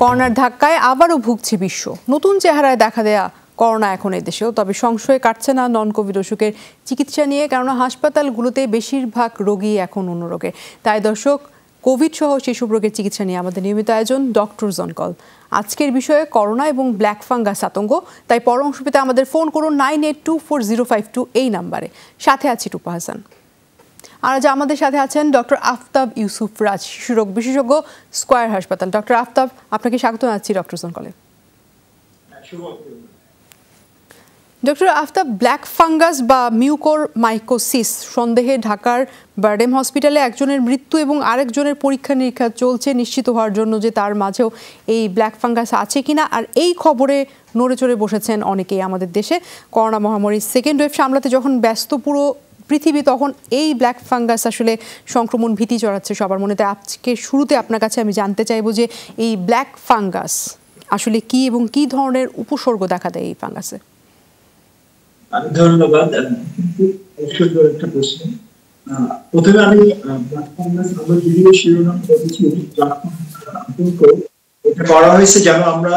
করোনার ধাক্কায় আবারও ভুগছে বিশ্ব। নতুন চেহারায় দেখা দেয়া করোনা এখন দেশেও, তবে সংশয়ে কাটছে না নন কোভিড অসুখের চিকিৎসা নিয়ে, কেননা হাসপাতালগুলোতে বেশিরভাগ রোগী এখন অন্য রোগে। তাই দর্শক কোভিড সহ সেসব রোগের চিকিৎসা নিয়ে আমাদের নিয়মিত আয়োজন ডক্টর জনকল। আজকের বিষয়ে করোনা এবং ব্ল্যাক ফাঙ্গাস আতঙ্ক, তাই পরামর্শ পেতে আমাদের ফোন করুন nine eight two four zero five two এই নাম্বারে। সাথে আছি টুপা হাসান। আর আজ আমাদের সাথে আছেন ডক্টর আফতাব ইউসুফ রাজ শিশুরোগ বিশেষজ্ঞ, স্কয়ার হাসপাতাল। ডক্টর আফতাব, আপনাকে স্বাগত জানাচ্ছি ডক্টর কলে ডক্টর আফতাব, ব্ল্যাক ফাঙ্গাস বা মিউকোর মাইকোসিস সন্দেহে ঢাকার বার্ডেম হসপিটালে একজনের মৃত্যু এবং আরেকজনের পরীক্ষা নিরীক্ষা চলছে নিশ্চিত হওয়ার জন্য যে তার মাঝেও এই ব্ল্যাক ফাঙ্গাস আছে কিনা। আর এই খবরে নড়ে চড়ে বসেছেন অনেকেই আমাদের দেশে। করোনা মহামারীর সেকেন্ড ওয়েভ সামলাতে যখন ব্যস্ত পুরো পৃথিবী তখন এই ব্ল্যাক ফাঙ্গাস আসলে সংক্রমণ ভীতি চড়াচ্ছে সবার মনেতে। আজকে শুরুতে আপনার কাছে আমি জানতে চাইব যে এই ব্ল্যাক ফাঙ্গাস আসলে কি এবং কি ধরনের উপসর্গ দেখা দেয় এই ফাঙ্গাসে? ধন্যবাদ প্রথমে আমি এটা করা হয়েছে যেন আমরা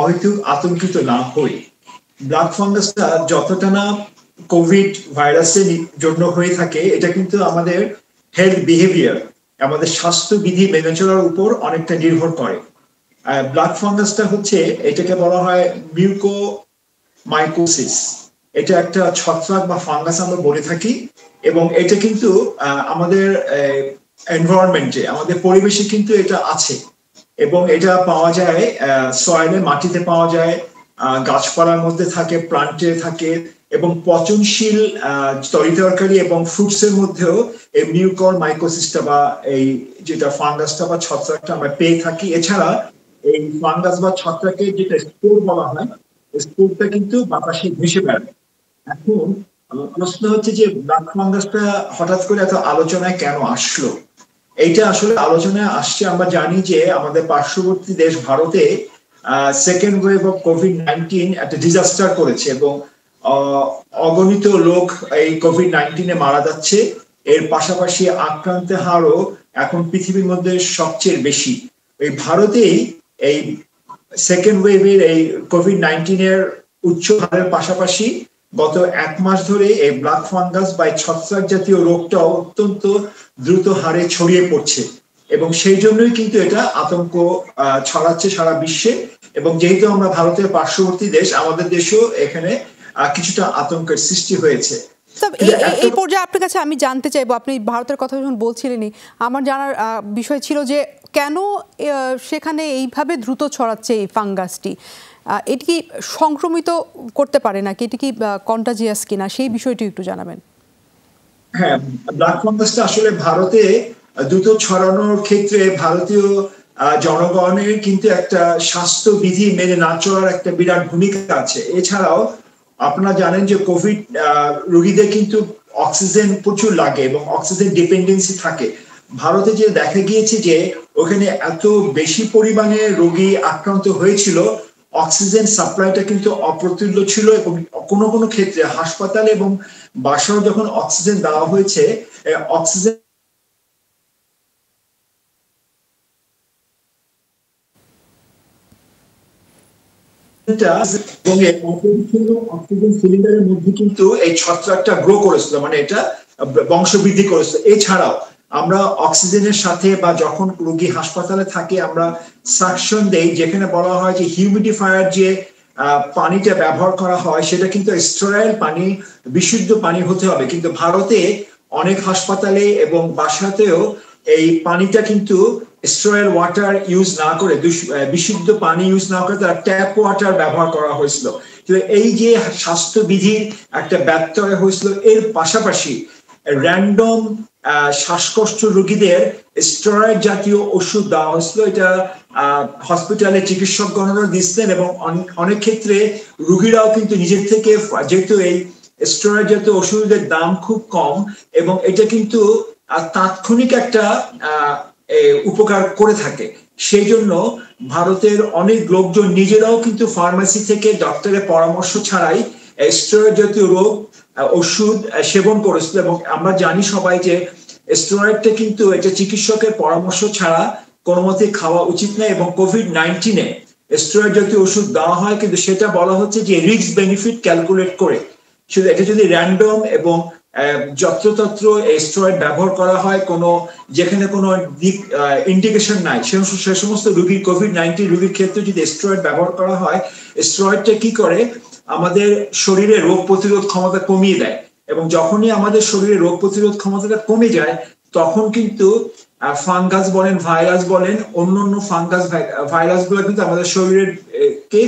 অহেতুক আতঙ্কিত না হই। ব্লাড ফাঙ্গাসটা যতটা না কোভিড ভাইরাসের জন্য হয়ে থাকে, এটা কিন্তু আমাদের হেলথ বিহেভিয়ার আমাদের স্বাস্থ্যবিধি মেনে চলার উপর অনেকটা নির্ভর করে। ব্লাড ফাঙ্গাসটা হচ্ছে, এটাকে বলা হয় মিউকো মাইকোসিস এটা একটা ছত্রাক বা ফাঙ্গাস আমরা বলে থাকি, এবং এটা কিন্তু আমাদের এনভায়রনমেন্টে আমাদের পরিবেশে কিন্তু এটা আছে। এবং এটা পাওয়া যায় সয়েলে মাটিতে পাওয়া যায় গাছপালার মধ্যে থাকে প্লান্টে থাকে এবং পচনশীল তরিতরকারি এবং ফ্রুটস এর মধ্যেও এই মিউকর মাইকোসিসটা বা এই যেটা ফাঙ্গাসটা বা ছত্রাকটা আমরা পেয়ে থাকি। এছাড়া এই ফাঙ্গাস বা ছত্রাকের যেটা স্পোর বলা হয় স্পোরটা কিন্তু বাতাসে ভেসে বেড়ায়। এখন প্রশ্ন হচ্ছে যে ব্লাড ফাঙ্গাসটা হঠাৎ করে এত আলোচনায় কেন আসলো? এইটা আসলে আলোচনায় আসছে। আমরা জানি যে আমাদের পার্শ্ববর্তী দেশ ভারতে second wave of Covid nineteen একটা ডিজাস্টার করেছে এবং অগণিত লোক এই কোভিড নাইন্টিনে মারা যাচ্ছে। এর পাশাপাশি আক্রান্তের হারও এখন পৃথিবীর মধ্যে সবচেয়ে বেশি। এই ভারতেই এই সেকেন্ড ওয়েভের এই কোভিড নাইন্টিনের উচ্চ হারের পাশাপাশি গত এক মাস ধরে এই ব্লাড ফাঙ্গাস বা ছত্রাক জাতীয় রোগটা অত্যন্ত দ্রুত হারে ছড়িয়ে পড়ছে। এবং সেই জন্যই কিন্তু এটা আতঙ্ক ছড়াচ্ছে সারা বিশ্বে। এবং যেহেতু আমরা ভারতের পার্শ্ববর্তী দেশ, আমাদের দেশেও এখানে কিছুটা আতঙ্কের সৃষ্টি হয়েছে। এই পর্যায়ে আপনার কাছে আমি জানতে চাইব আপনি ভারতের কথা যখন বলছিলেনই আমার জানার বিষয় ছিল যে কেন সেখানে এইভাবে দ্রুত ছড়াচ্ছে এই ফাঙ্গাসটি? এটি কি সংক্রমিত করতে পারে নাকি? এটি কি কন্টাজিয়াস কিনা? সেই বিষয়টি একটু জানাবেন। হ্যাঁ ব্লাড ফাঙ্গাসটা আসলে ভারতে দ্রুত ছড়ানোর ক্ষেত্রে ভারতীয় জনগণের কিন্তু একটা স্বাস্থ্যবিধি মেনে না চলার একটা বিরাট ভূমিকা আছে। এছাড়াও আপনারা জানেন যে কোভিড রোগীদের কিন্তু অক্সিজেন প্রচুর লাগে এবং অক্সিজেন ডিপেন্ডেন্সি থাকে। ভারতে যে দেখা গিয়েছে যে, ওখানে এত বেশি পরিমাণে রোগী আক্রান্ত হয়েছিল, অক্সিজেন সাপ্লাইটা কিন্তু অপ্রতুল্য ছিল এবং কোনো কোনো ক্ষেত্রে হাসপাতাল এবং বাসাও যখন অক্সিজেন দেওয়া হয়েছে অক্সিজেন মানে বংশবৃদ্ধি এছাড়াও আমরা অক্সিজেনের সাথে বা যখন রোগী হাসপাতালে থাকে, আমরা সাকশন দেই, যেখানে বলা হয় যে হিউমিডিফায়ার যে পানিটা ব্যবহার করা হয়, সেটা কিন্তু স্টেরাইল পানি, বিশুদ্ধ পানি হতে হবে। কিন্তু ভারতে অনেক হাসপাতালে এবং বাসাতেও এই পানিটা কিন্তু স্টেরাইল ওয়াটার ইউজ না করে বিশুদ্ধ পানি ইউজ না করে তারা ট্যাপ ওয়াটার ব্যবহার করা হয়েছিল। তো এই যে স্বাস্থ্যবিধির একটা ব্যত্যয় হয়েছিল, এর পাশাপাশি র্যান্ডম শ্বাসকষ্ট রোগীদের স্টেরয়েড জাতীয় ওষুধ দেওয়া হয়েছিল। এটা হসপিটালে চিকিৎসক চিকিৎসকগণরা দিচ্ছেন এবং অনেক ক্ষেত্রে রুগীরাও কিন্তু নিজের থেকে যেহেতু এই স্টেরয়েড জাতীয় ওষুধের দাম খুব কম এবং এটা কিন্তু তাৎক্ষণিক একটা উপকার করে থাকে। সেই জন্য ভারতের অনেক লোকজন নিজেরাও কিন্তু ফার্মেসি থেকে ডক্টরের পরামর্শ ছাড়াই স্টেরয়েড জাতীয় রোগ ওষুধ সেবন করেছিল এবং আমরা জানি সবাই যে স্টেরয়েডটা কিন্তু এটা চিকিৎসকের পরামর্শ ছাড়া কোনো মতে খাওয়া উচিত নয় এবং কোভিড নাইন্টিনে স্টেরয়েড জাতীয় ওষুধ দেওয়া হয়, কিন্তু সেটা বলা হচ্ছে যে রিস্ক বেনিফিট ক্যালকুলেট করে। শুধু এটা যদি র্যান্ডম এবং যত্রতত্র স্টেরয়েড ব্যবহার করা হয়, কোনো, যেখানে কোনো ইন্ডিকেশন নাই। সে সমস্ত রুগীর কোভিড নাইন্টিন রোগীর ক্ষেত্রে যদি স্টেরয়েড ব্যবহার করা হয় স্টেরয়েডটা কি করে? আমাদের শরীরে রোগ প্রতিরোধ ক্ষমতা কমিয়ে দেয়। এবং যখনই আমাদের শরীরে রোগ প্রতিরোধ ক্ষমতাটা কমে যায়, তখন কিন্তু ফাঙ্গাস বলেন ভাইরাস বলেন অন্য অন্য ফাঙ্গাস ভাইরাসগুলো কিন্তু আমাদের শরীরের কে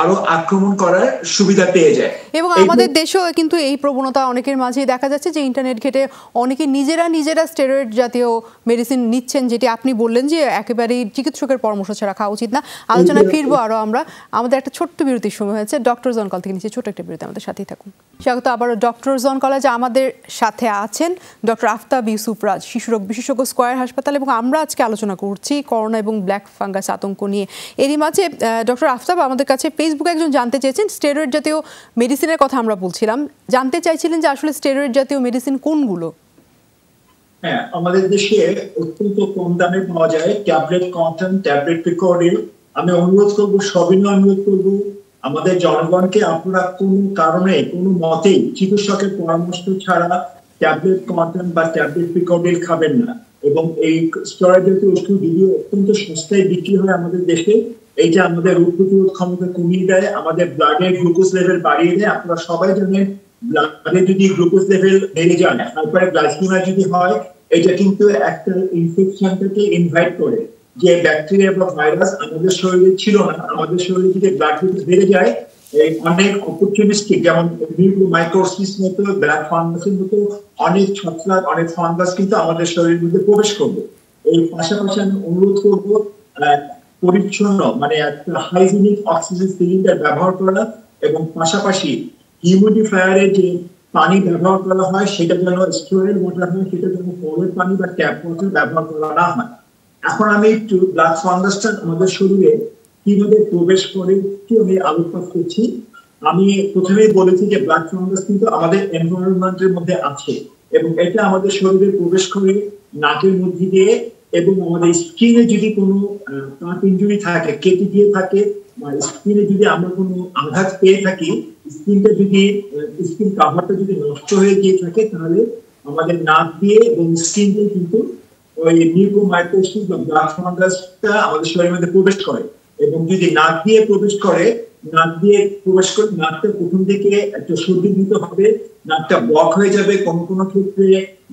আরও আক্রমণ করার সুবিধা পেয়ে যায়। এবং আমাদের দেশেও কিন্তু এই প্রবণতা অনেকের মাঝেই দেখা যাচ্ছে যে ইন্টারনেট ঘেটে অনেকে নিজেরা নিজেরা স্টেরয়েড জাতীয় মেডিসিন নিচ্ছেন যেটি আপনি বললেন যে একেবারেই চিকিৎসকের পরামর্শ ছাড়া খাওয়া উচিত না। আলোচনায় ফিরবো আরও আমরা। আমাদের একটা ছোট্ট বিরতির সময় হয়েছে। ডক্টর জন কল থেকে নিচে ছোট একটা বিরতি আমাদের সাথেই থাকুন। স্বাগত আবারও ডক্টর জন কলেজে আমাদের সাথে আছেন ডক্টর আফতাব ইউসুফ রাজ শিশুরোগ বিশেষজ্ঞ স্কয়ার হাসপাতাল এবং আমরা আজকে আলোচনা করছি করোনা এবং ব্ল্যাক ফাঙ্গাস আতঙ্ক নিয়ে। এরই মাঝে ডক্টর আফতাব আমাদের কাছে ফেসবুকে একজন জানতে চেয়েছেন স্টেরয়েড জাতীয় মেডিসিনের কথা আমরা বলছিলাম। জানতে চাইছিলেন যে আসলে স্টেরয়েড জাতীয় মেডিসিন কোনগুলো? হ্যাঁ আমাদের দেশে অত্যন্ত কম দামে পাওয়া যায়। ট্যাবলেট কন্টেন্ট ট্যাবলেট পিকোডিল আমি অনুরোধ করব, সবিনয় অনুরোধ করব, আমাদের জনগণকে আপনারা কোন কারণে, কোনো মতেই চিকিৎসকের পরামর্শ ছাড়া ট্যাবলেট কন্টেন্ট বা ট্যাবলেট পিকোডিল খাবেন না। এবং এই স্টেরয়েড জাতীয় ওষুধ যদিও অত্যন্ত সস্তায় বিক্রি হয় আমাদের দেশে। এইটা আমাদের রোগ প্রতিরোধ ক্ষমতা কমিয়ে দেয়, আমাদের ব্লাডের গ্লুকোজ লেভেল বাড়িয়ে দেয়, আপনারা সবাই জানেন ব্লাডে যদি গ্লুকোজ লেভেল বেড়ে যায়, তারপরে গ্লাইসিমিয়া যদি হয় এটা কিন্তু একটা ইনফেকশনটাকে ইনভাইট করে। যে ব্যাকটেরিয়া বা ভাইরাস আমাদের শরীরে ছিল না, আমাদের শরীরে যদি ব্লাড গ্লুকোজ বেড়ে যায় অনেক অপরচুনিস্টিক যেমন মাইক্রোসিস মতো ব্ল্যাক ফাঙ্গাসের মতো, অনেক ছত্রাক, অনেক ফাঙ্গাস কিন্তু আমাদের শরীরের মধ্যে প্রবেশ করবে। এই পাশাপাশি আমি অনুরোধ করব পরিচ্ছন্ন মানে একটা হাইজিনিক অক্সিজেন সিলিন্ডার ব্যবহার করা এবং পাশাপাশি হিউমিডিফায়ারে যে পানি ব্যবহার করা হয়, সেটা যেন স্টোরের ওয়াটার হয়, সেটা যেন কলের পানি বা ট্যাপ ওয়াটার ব্যবহার করা না হয়। এখন আমি একটু ব্লাড ফাঙ্গাসটা আমাদের শরীরে কীভাবে প্রবেশ করে কি আমি আলোকপাত করছি। আমি প্রথমেই বলেছি যে ব্লাড ফাঙ্গাস কিন্তু আমাদের এনভায়রনমেন্টের মধ্যে আছে এবং এটা আমাদের শরীরে প্রবেশ করে নাকের মধ্যে দিয়ে এবং আমাদের স্কিনে যদি কোনো কাট ইঞ্জুরি থাকে, কেটে দিয়ে থাকে, বা স্কিনে যদি আমরা কোনো আঘাত পেয়ে থাকি স্কিনটা যদি স্কিন কাভারটা যদি নষ্ট হয়ে গিয়ে থাকে, তাহলে আমাদের নাক দিয়ে এবং স্কিন দিয়ে কিন্তু ওই নিউকোমাইকোসিস বা ব্লাড ফাঙ্গাসটা আমাদের শরীরের মধ্যে প্রবেশ করে। এবং যদি নাক দিয়ে প্রবেশ করে নাক দিয়ে প্রবেশ করে, নাকটা প্রথম দিকে একটা সর্দি দিতে হবে, নাকটা ব্লক হয়ে যাবে, কোন কোন ক্ষেত্রে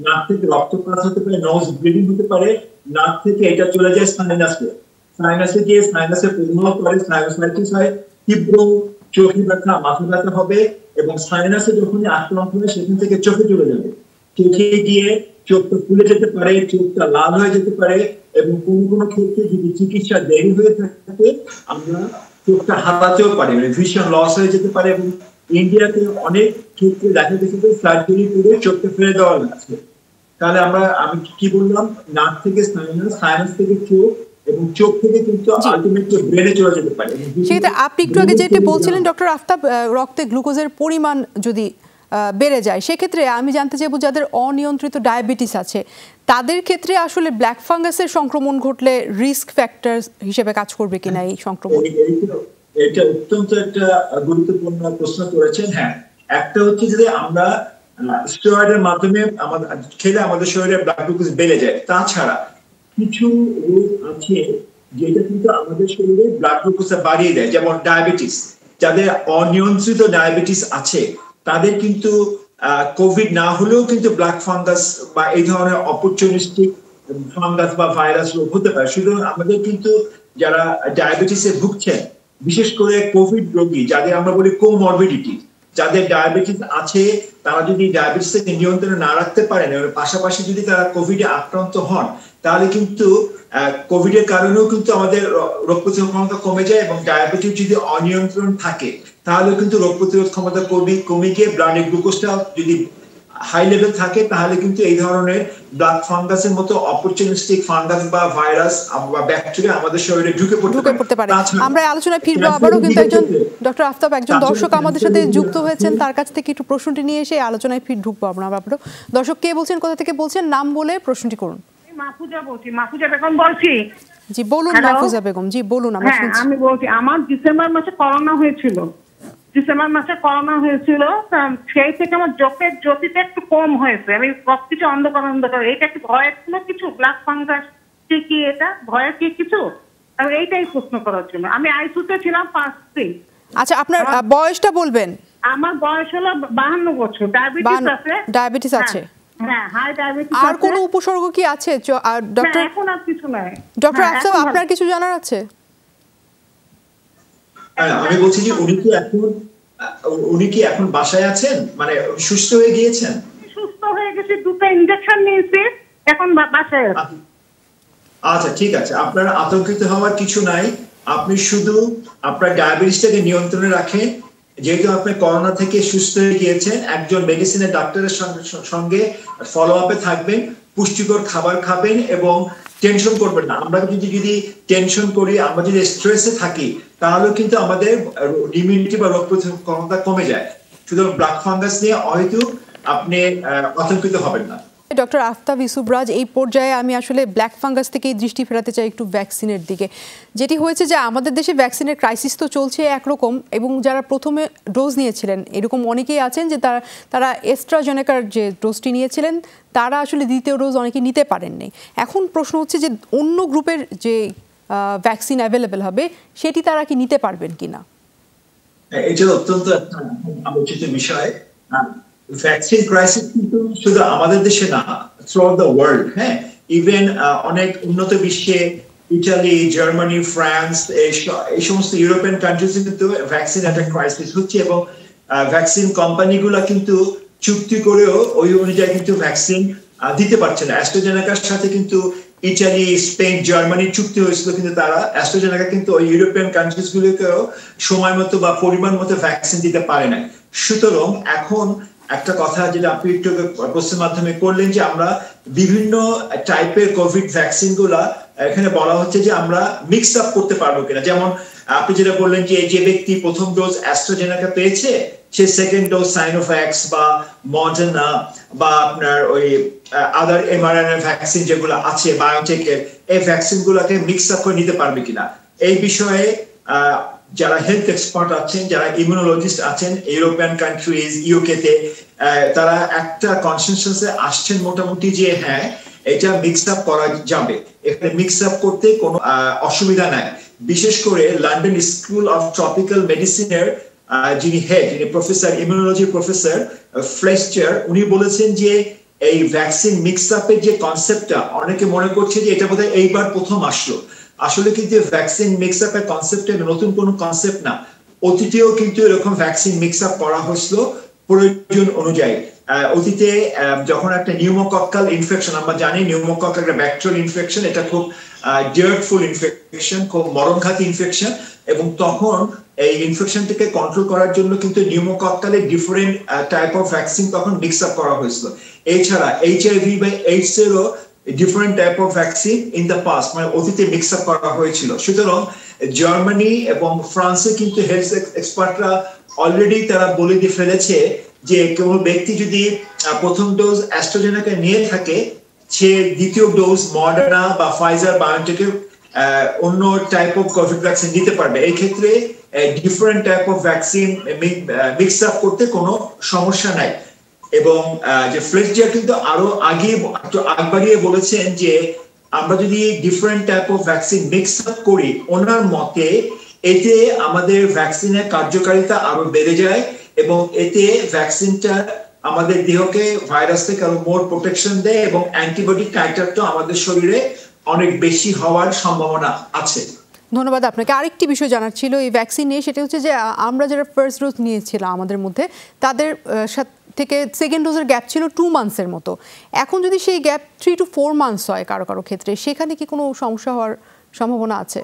নাক থেকে রক্তপাত হতে পারে নজ ব্লিডিং হতে পারে, নাক থেকে এটা চলে যায় সাইনাসে সাইনাসে গিয়ে সাইনাসে প্রভাব করে সাইনাসাইটিস হয়, তীব্র চোখে ব্যথা, মাথা ব্যথা হবে এবং সাইনাসে যখনই আক্রান্ত হবে সেখান থেকে চোখে চলে যাবে। চোখে গিয়ে চোখটা ফুলে যেতে পারে, চোখটা লাল হয়ে যেতে পারে এবং কোন কোন ক্ষেত্রে যদি চিকিৎসা দেরি হয়ে থাকে, আমরা চোখটা হারাতেও পারে মানে ভিশন লস হয়ে যেতে পারে এবং ইন্ডিয়াতে অনেক ক্ষেত্রে দেখা গেছে যে সার্জারি করে চোখটা ফেলে দেওয়া লাগছে তাহলে আমরা আমি কি বললাম? নাক থেকে সাইনাস সাইনাস থেকে চোখ এবং চোখ থেকে কিন্তু আলটিমেটলি ব্রেনে চলে যেতে পারে। সেক্ষেত্রে আপনি একটু আগে যেটা বলছিলেন ডক্টর আফতাব রক্তে গ্লুকোজের পরিমাণ যদি বেড়ে যায়। সেক্ষেত্রে আমি জানতে চাইব যাদের অনিয়ন্ত্রিত ডায়াবেটিস আছে, তাদের ক্ষেত্রে আসলে ব্ল্যাক ফাঙ্গাসের সংক্রমণ ঘটলে রিস্ক ফ্যাক্টর হিসেবে কাজ করবে কিনা এই সংক্রমণ? এটা অত্যন্ত একটা গুরুত্বপূর্ণ প্রশ্ন করেছেন হ্যাঁ। একটা হচ্ছে যে আমরা স্টেরয়েডের মাধ্যমে আমাদের, খেলে আমাদের শরীরে ব্লাড গ্লুকোজ বেড়ে যায়। তাছাড়া কিছু রোগ আছে যেটা কিন্তু আমাদের শরীরে ব্লাড গ্লুকোজ বাড়িয়ে দেয়, যেমন ডায়াবেটিস। যাদের অনিয়ন্ত্রিত ডায়াবেটিস আছে তাদের কিন্তু কোভিড না হলেও কিন্তু ব্ল্যাক ফাঙ্গাস বা এই ধরনের অপরচুনিস্টিক ফাঙ্গাস বা ভাইরাস রোগ হতে পারে। সুতরাং আমাদের কিন্তু যারা ডায়াবেটিসে ভুগছেন, বিশেষ করে কোভিড রোগী, যাদের আমরা বলি কোমরবিডিটি যাদের ডায়াবেটিস আছে, তারা যদি ডায়াবেটিসকে নিয়ন্ত্রণে না রাখতে পারেন এবং পাশাপাশি যদি তারা কোভিডে আক্রান্ত হন, তাহলে কিন্তু কোভিড এর কারণেও কিন্তু আমাদের রোগ প্রতিরোধ ক্ষমতা কমে যায় এবং ডায়াবেটিস যদি অনিয়ন্ত্রণ থাকে তাহলে কিন্তু রোগ প্রতিরোধ ক্ষমতা কমে কমে গিয়ে ব্লাডের গ্লুকোজটা যদি হাই লেভেল থাকে তাহলে কিন্তু এই ধরনের ব্লাড ফাঙ্গাসের মতো অপরচুনিস্টিক ফাঙ্গাস বা ভাইরাস বা ব্যাকটেরিয়া আমাদের শরীরে ঢুকে পড়তে পড়তে পারে। আমরা আলোচনায় ফিরবো আবারও কিন্তু একজন ডক্টর আফতাব একজন দর্শক আমাদের সাথে যুক্ত হয়েছেন তার কাছ থেকে একটু প্রশ্নটি নিয়ে এসে আলোচনায় ফির ঢুকবো আমরা আবারও। দর্শক কে বলছেন কোথা থেকে বলছেন নাম বলে প্রশ্নটি করুন। মাহফুজা বলছি মাহফুজা বেগম বলছি। জি বলুন মাহফুজা বেগম। জি বলুন আমরা হ্যাঁ শুনছি। আমি বলছি আমার ডিসেম্বর মাসে করোনা হয়েছিল। ডিসেম্বর মাসে করোনা হয়েছিল সেই থেকে আমার চোখের জ্যোতিটা একটু কম হয়েছে। আমি সবকিছু অন্ধকার অন্ধকার। এটা কি ভয়ের কোনো কিছু? ব্লাড ফাঙ্গাস কি এটা? ভয়ের কি কিছু? আমি এইটাই প্রশ্ন করার জন্য। আমি আইসুতে ছিলাম পাঁচ দিন আচ্ছা আপনার বয়সটা বলবেন? আমার বয়স হলো বাহান্ন বছর। ডায়াবেটিস আছে। ডায়াবেটিস আছে। হ্যাঁ হাই ডায়াবেটিস আর কোনো উপসর্গ কি আছে? ডক্টর এখন আর কিছু নাই। ডক্টর হ্যাঁ, এখন আপনার কিছু জানার আছে? হ্যাঁ, আমি বলছি যে উনি কি এখন উনি কি এখন বাসায় আছেন? মানে সুস্থ হয়ে গিয়েছেন? সুস্থ হয়ে গেছি দুটো ইনজেকশন নিয়েছি এখন বাসায় আছি। আচ্ছা ঠিক আছে। আপনার আতঙ্কিত হওয়ার কিছু নাই। আপনি শুধু আপনার ডায়াবেটিসটাকে নিয়ন্ত্রণে রাখেন। যেহেতু আপনি করোনা থেকে সুস্থ হয়ে গিয়েছেন একজন মেডিসিনের ডাক্তারের সঙ্গে সঙ্গে ফলো আপে থাকবেন পুষ্টিকর খাবার খাবেন এবং টেনশন করবেন না। আমরা যদি যদি টেনশন করি, আমরা যদি স্ট্রেসে থাকি তাহলে কিন্তু আমাদের ইমিউনিটি বা রোগ প্রতিরোধ ক্ষমতা কমে যায়। সুতরাং ব্লাক ফাঙ্গাস নিয়ে হয়তো আপনি আতঙ্কিত হবেন না। ডক্টর আফতাব ইসুবরাজ এই পর্যায়ে আমি আসলে ব্ল্যাক ফাঙ্গাস থেকে দৃষ্টি ফেরাতে চাই একটু ভ্যাকসিনের দিকে। যেটি হয়েছে যে আমাদের দেশে ভ্যাকসিনের ক্রাইসিস তো চলছে একরকম এবং যারা প্রথমে ডোজ নিয়েছিলেন, এরকম অনেকেই আছেন যে তারা তারা এস্ট্রাজেনেকার যে ডোজটি নিয়েছিলেন, তারা আসলে দ্বিতীয় ডোজ অনেকে নিতে পারেননি। এখন প্রশ্ন হচ্ছে যে অন্য গ্রুপের যে ভ্যাকসিন অ্যাভেলেবেল হবে, সেটি তারা কি নিতে পারবেন কিনা? এটা অত্যন্ত আলোচিত বিষয়। ভ্যাকসিন ক্রাইসিস কিন্তু শুধু আমাদের দেশে না থ্রু দ্য ওয়ার্ল্ড হ্যাঁ? ইভেন অনেক উন্নত বিশ্বে ইটালি জার্মানি ফ্রান্স এই সমস্ত ইউরোপিয়ান কান্ট্রিজে কিন্তু ভ্যাকসিন একটা ক্রাইসিস হচ্ছে এবং ভ্যাকসিন কোম্পানিগুলো কিন্তু চুক্তি করেও ওই অনুযায়ী কিন্তু ভ্যাকসিন দিতে পারছে না। অ্যাস্ট্রোজেনেকার সাথে কিন্তু ইটালি স্পেন জার্মানি চুক্তি হয়েছিল, কিন্তু তারা অ্যাস্ট্রোজেনেকা কিন্তু ওই ইউরোপিয়ান কান্ট্রিজ গুলোকেও সময় মতো বা পরিমাণ মতো ভ্যাকসিন দিতে পারে না সুতরাং এখন একটা কথা যেটা আপনি একটু প্রশ্নের মাধ্যমে করলেন যে আমরা বিভিন্ন টাইপের কোভিড ভ্যাকসিনগুলা, এখানে বলা হচ্ছে যে আমরা মিক্স আপ করতে পারব কিনা। যেমন, আপনি যেটা বললেন যে যে ব্যক্তি প্রথম ডোজ অ্যাস্ট্রোজেনাকা পেয়েছে, সে সেকেন্ড ডোজ সাইনোফ্যাক্স বা মডার্না বা আপনার ওই আদার এমআরএনএ ভ্যাকসিন যেগুলো আছে বায়োটেকের এই ভ্যাকসিন গুলোকে মিক্স আপ করে নিতে পারবে কিনা। এই বিষয়ে যারা হেলথ এক্সপার্ট আছেন, যারা ইমিউনোলজিস্ট আছেন ইউরোপিয়ান কান্ট্রিজ ইউকে তে তারা একটা কনসেনসাসে আসছেন মোটামুটি যে হ্যাঁ এটা মিক্স আপ করা যাবে। এখানে মিক্স আপ করতে কোনো অসুবিধা নাই। বিশেষ করে লন্ডন স্কুল অফ ট্রপিক্যাল মেডিসিনের যিনি হেড যিনি প্রফেসর ইমিউনোলজি প্রফেসর ফ্লেস্টার উনি বলেছেন যে এই ভ্যাকসিন মিক্স আপের যে কনসেপ্টটা অনেকে মনে করছে যে এটা বোধহয় এইবার প্রথম আসলো। আসলে কিন্তু ভ্যাকসিন মিক্স আপ আপের কনসেপ্ট নতুন কোনো কনসেপ্ট না, অতীতেও কিন্তু এরকম ভ্যাকসিন মিক্স আপ করা হয়েছিল প্রয়োজন অনুযায়ী। অতীতে যখন একটা নিউমোকক্কাল ইনফেকশন আমরা জানি নিউমোকক্কাল একটা ব্যাকটেরিয়াল ইনফেকশন এটা খুব ডিয়ারফুল ইনফেকশন খুব মরণঘাতী ইনফেকশন এবং তখন এই ইনফেকশনটাকে কন্ট্রোল করার জন্য কিন্তু নিউমোকক্কালের ডিফারেন্ট টাইপ অফ ভ্যাকসিন তখন মিক্স আপ করা হয়েছিল। এছাড়া এইচআইভি বা এইডস এরও different type of vaccine in the past মানে অতীতে মিক্স আপ করা হয়েছিল। সুতরাং জার্মানি এবং ফ্রান্সে কিন্তু হেলথ এক্সপার্টরা অলরেডি তারা বলে দিয়ে ফেলেছে যে কোনো ব্যক্তি যদি প্রথম ডোজ অ্যাস্ট্রোজেনাকে নিয়ে থাকে, সে দ্বিতীয় ডোজ মডার্না বা ফাইজার বায়োটেকের অন্য টাইপ অফ কোভিড ভ্যাকসিন দিতে পারবে। এই ক্ষেত্রে different type of vaccine mix up করতে কোনো সমস্যা নাই। এবং যে ফ্লেজিয়ার কিন্তু আরও আগে আগ বাড়িয়ে বলেছেন যে আমরা যদি different type of vaccine mix up করি, ওনার মতে এতে আমাদের ভ্যাকসিনের কার্যকারিতা আরও বেড়ে যায় এবং এতে ভ্যাকসিনটা আমাদের দেহকে ভাইরাস থেকে আরও মোর প্রোটেকশন দেয় এবং অ্যান্টিবডি টাইটারটা আমাদের শরীরে অনেক বেশি হওয়ার সম্ভাবনা আছে। ধন্যবাদ আপনাকে। আরেকটি বিষয় জানার ছিল এই ভ্যাকসিন নিয়ে, সেটা হচ্ছে যে আমরা যারা ফার্স্ট ডোজ নিয়েছিলাম আমাদের মধ্যে, তাদের থেকে সেকেন্ড ডোজের গ্যাপ ছিল টু মান্থসের মতো। এখন যদি সেই gap three to four months হয় কারও কারও ক্ষেত্রে, সেখানে কি কোনো সমস্যা হওয়ার সম্ভাবনা আছে?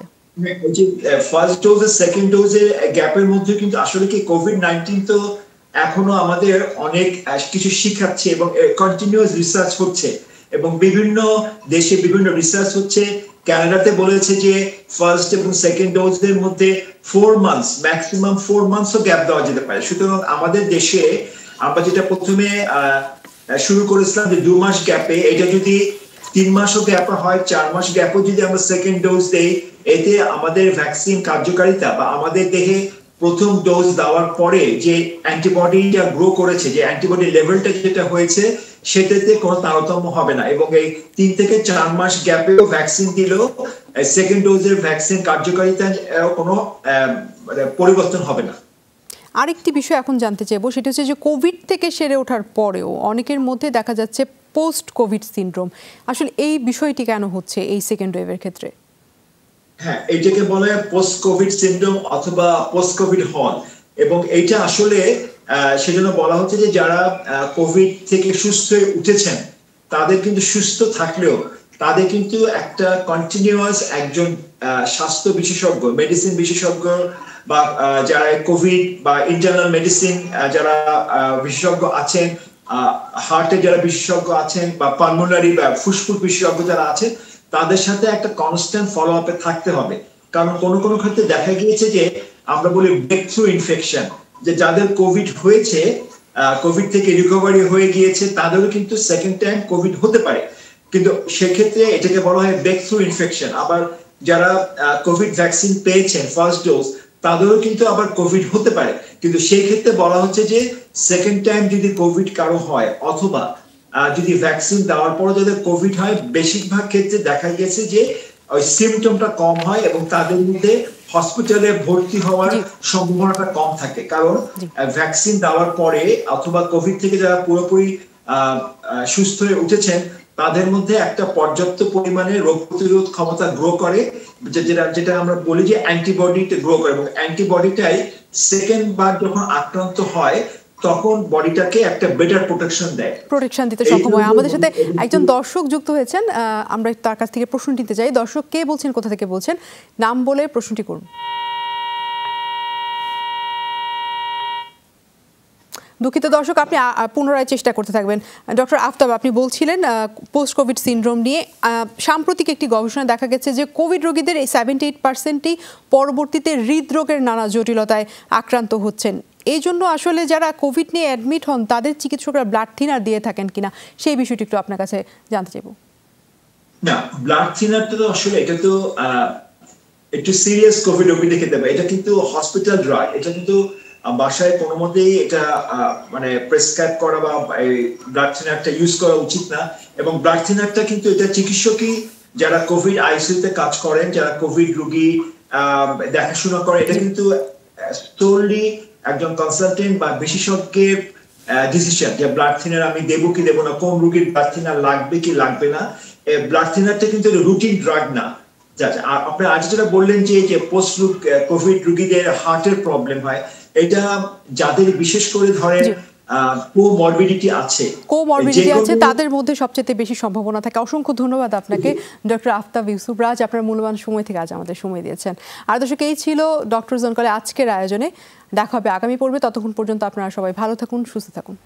ফার্স্ট ডোজ সেকেন্ড ডোজের গ্যাপের মধ্যে কিন্তু আসলে কি কোভিড তো এখনও আমাদের অনেক কিছু শিখাচ্ছে এবং কন্টিনিউয়াস রিসার্চ হচ্ছে এবং বিভিন্ন দেশে বিভিন্ন রিসার্চ হচ্ছে। ক্যানাডাতে বলেছে যে ফার্স্ট এবং সেকেন্ড ডোজের মধ্যে ফোর মান্থস ম্যাক্সিমাম ফোর মান্থসও গ্যাপ দেওয়া যেতে পারে। সুতরাং আমাদের দেশে আমরা যেটা প্রথমে শুরু করেছিলাম যে দু মাস গ্যাপে এটা যদি তিন মাসও গ্যাপ হয়, চার মাস গ্যাপও যদি আমরা সেকেন্ড ডোজ দেই, এতে আমাদের ভ্যাকসিন কার্যকারিতা বা আমাদের দেহে প্রথম ডোজ দেওয়ার পরে যে অ্যান্টিবডিটা গ্রো করেছে, যে অ্যান্টিবডি লেভেলটা যেটা হয়েছে, সেটাতে কোনো তারতম্য হবে না। এবং এই তিন থেকে চার মাস গ্যাপেও ভ্যাকসিন দিলেও সেকেন্ড ডোজের ভ্যাকসিন কার্যকারিতা কোনো মানে পরিবর্তন হবে না। আরেকটি বিষয় এখন জানতে চাইব, সেটা হচ্ছে যে কোভিড থেকে সেরে ওঠার পরেও অনেকের মধ্যে দেখা যাচ্ছে পোস্ট কোভিড সিনড্রোম। আসলে এই বিষয়টি কেন হচ্ছে এই সেকেন্ড ওয়েভের ক্ষেত্রে? হ্যাঁ এটাকে বলে পোস্ট কোভিড সিনড্রোম অথবা পোস্ট কোভিড হল। এবং এইটা আসলে সেজন্য বলা হচ্ছে যে যারা কোভিড থেকে সুস্থ হয়ে উঠেছেন, তাদের কিন্তু সুস্থ থাকলেও তাদের কিন্তু একটা কন্টিনিউয়াস একজন স্বাস্থ্য বিশেষজ্ঞ মেডিসিন বিশেষজ্ঞ বা যারা কোভিড বা ইন্টারনাল মেডিসিন যারা বিশেষজ্ঞ আছেন হার্টের যারা বিশেষজ্ঞ আছেন বা পালমোনারি বা ফুসফুস বিশেষজ্ঞ যারা আছেন, তাদের সাথে একটা কনস্ট্যান্ট ফলো আপে থাকতে হবে। কারণ কোনো কোনো ক্ষেত্রে দেখা গিয়েছে যে, আমরা বলি ব্রেক থ্রু ইনফেকশন যে যাদের কোভিড হয়েছে কোভিড থেকে রিকভারি হয়ে গিয়েছে, তাদেরও কিন্তু সেকেন্ড টাইম কোভিড হতে পারে। কিন্তু সেক্ষেত্রে এটাকে বলা হয় ব্রেক থ্রু ইনফেকশন আবার যারা কোভিড ভ্যাকসিন পেয়েছেন ফার্স্ট ডোজ তাদেরও কিন্তু আবার কোভিড হতে পারে। কিন্তু সেই ক্ষেত্রে বলা হচ্ছে যে সেকেন্ড টাইম যদি কোভিড কারও হয় অথবা যদি ভ্যাকসিন দেওয়ার পরে যাদের কোভিড হয় বেশিরভাগ ক্ষেত্রে দেখা গেছে যে ওই সিমটমটা কম হয় এবং তাদের মধ্যে হসপিটালে ভর্তি হওয়ার সম্ভাবনাটা কম থাকে। কারণ ভ্যাকসিন দেওয়ার পরে অথবা কোভিড থেকে যারা পুরোপুরি সুস্থ হয়ে উঠেছেন তাদের মধ্যে একটা পর্যাপ্ত পরিমাণে রোগ প্রতিরোধ ক্ষমতা গ্রো করে যেটা যেটা আমরা বলি যে অ্যান্টিবডি গ্রো করে। এবং অ্যান্টিবডিটাই সেকেন্ড বার যখন আক্রান্ত হয় তখন বডিটাকে একটা বেটার প্রোটেকশন দেয়। প্রোটেকশন দিতে সক্ষম হয়। আমাদের সাথে একজন দর্শক যুক্ত হয়েছেন। আমরা তার কাছ থেকে প্রশ্ন নিতে চাই। দর্শক কে বলছেন কোথা থেকে বলছেন? নাম বলে প্রশ্নটি করুন। দুঃখিত দর্শক, আপনি পুনরায় চেষ্টা করতে থাকবেন। ডক্টর আফতাব, আপনি বলছিলেন পোস্ট কোভিড সিনড্রোম নিয়ে সাম্প্রতিক একটি গবেষণা দেখা গেছে যে কোভিড রোগীদের এই সেভেন্টি এইট পার্সেন্টই পরবর্তীতে হৃদরোগের নানা জটিলতায় আক্রান্ত হচ্ছেন। এই জন্য আসলে যারা কোভিড নিয়ে অ্যাডমিট হন, তাদের চিকিৎসকরা ব্লাড থিনার দিয়ে থাকেন কিনা, সেই বিষয়টি একটু আপনার কাছে জানতে চাইব। না ব্লাড থিনারটা তো আসলে এটা তো একটু সিরিয়াস কোভিড রোগীদের এটা কিন্তু হসপিটাল ড্রাগ এটা কিন্তু বাসায় কোনো মতেই এটা মানে প্রেসক্রাইব করা বা ব্লাড থিনারটা ইউজ করা উচিত না। এবং ব্লাড থিনারটা কিন্তু এটা চিকিৎসকই যারা কোভিড আইসিইউতে কাজ করেন, যারা কোভিড রোগী দেখাশোনা করে, এটা কিন্তু একজন কনসালটেন্ট বা বিশেষজ্ঞের ডিসিশন যে ব্লাড থিনার আমি দেবো কি দেবো না, কোন রুগীর ব্লাড থিনার লাগবে কি লাগবে না। ব্লাড থিনারটা কিন্তু রুটিন ড্রাগ না। আপনি আজ যেটা বললেন যে যে পোস্ট কোভিড রুগীদের হার্টের প্রবলেম হয় এটা যাদের বিশেষ করে ধরে কোমরবিডিটি আছে কোমরবিডিটি আছে তাদের মধ্যে সবচেয়ে বেশি সম্ভাবনা থাকে। অসংখ্য ধন্যবাদ আপনাকে ডক্টর আফতাব ইউসুফ রাজ আপনার মূল্যবান সময় থেকে আজ আমাদের সময় দিয়েছেন। আর দর্শক এই ছিল ডক্টর জনকলে আজকের আয়োজনে। দেখা হবে আগামী পর্বে। ততক্ষণ পর্যন্ত আপনারা সবাই ভালো থাকুন সুস্থ থাকুন।